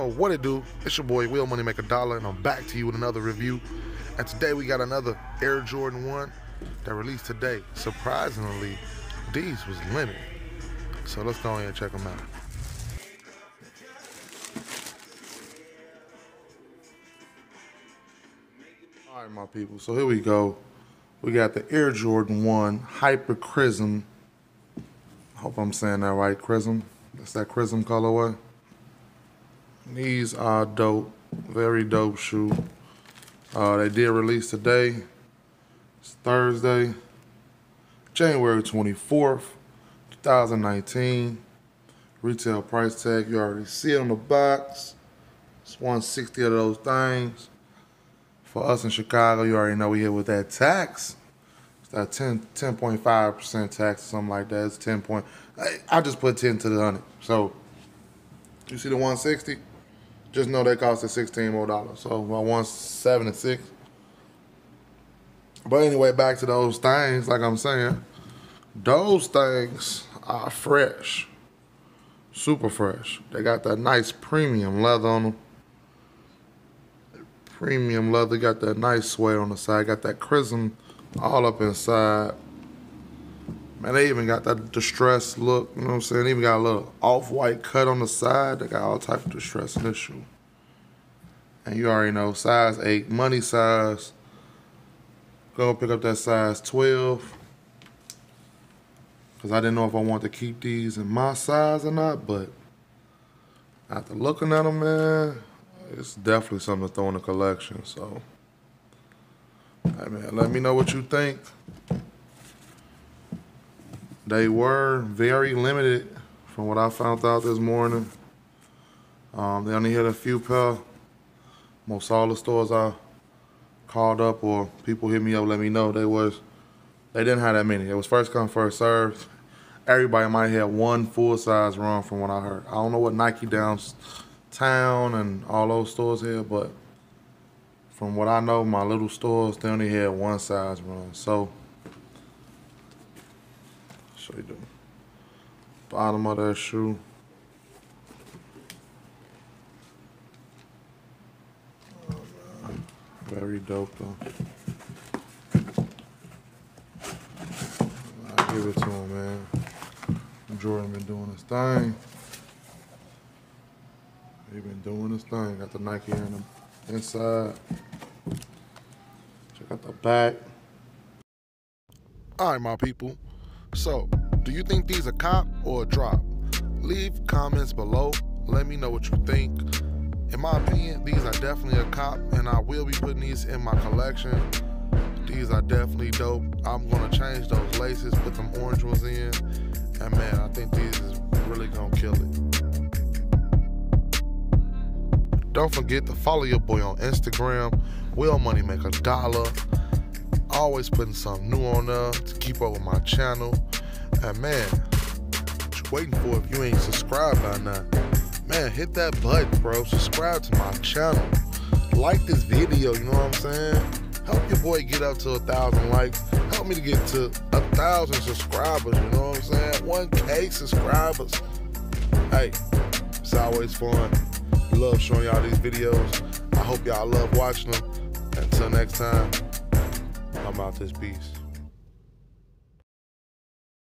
what it do? It's your boy Will Money Make a Dollar, and I'm back to you with another review. And today we got another Air Jordan 1 that released today. Surprisingly, these was limited. So let's go ahead and check them out. All right, my people. So here we go. We got the Air Jordan 1 Hyper Chrism. Hope I'm saying that right, Chrism. That's that Chrism colorway. These are dope. Very dope shoe. Uh, they did release today. It's Thursday, January 24th, 2019. Retail price tag, you already see it on the box. It's 160 of those things. For us in Chicago, you already know we hit with that tax. It's that 10, 10.5% tax or something like that. It's 10 point. I, I just put 10 to the 100. So, you see the 160? Just know they cost us 16 more dollars. So, about 176. But anyway, back to those things, like I'm saying, those things are fresh. Super fresh. They got that nice premium leather on them. Premium leather, got that nice suede on the side, got that chrism all up inside. Man, they even got that distressed look, you know what I'm saying? They even got a little off-white cut on the side. They got all type of distress in this shoe. And you already know, size 8, money size. Go pick up that size 12. Because I didn't know if I wanted to keep these in my size or not, but after looking at them, man, it's definitely something to throw in the collection. So, hey man, let me know what you think. They were very limited from what I found out this morning. Um, they only had a few pair. Most all the stores I called up or people hit me up, let me know they was they didn't have that many. It was first come, first served. Everybody might have one full size run from what I heard. I don't know what Nike downtown and all those stores here, but from what I know, my little stores they only had one size run. So show you the bottom of that shoe. Very dope though. I give it to him, man. Jordan been doing his thing. He been doing his thing. Got the Nike in the inside. Check out the back. All right, my people. So, do you think these a cop or a drop? Leave comments below. Let me know what you think. In my opinion, these are definitely a cop, and I will be putting these in my collection. These are definitely dope. I'm gonna change those laces, put some orange ones in, and man, I think these is really gonna kill it. Don't forget to follow your boy on Instagram, Will Money Make a Dollar. Always putting something new on there to keep up with my channel. And man, what you waiting for if you ain't subscribed by now? man, hit that button, bro. Subscribe to my channel. Like this video, you know what I'm saying? Help your boy get up to a thousand likes. Help me to get to a thousand subscribers, you know what I'm saying? 1K subscribers. Hey, it's always fun. Love showing y'all these videos. I hope y'all love watching them. Until next time, I'm out this beast.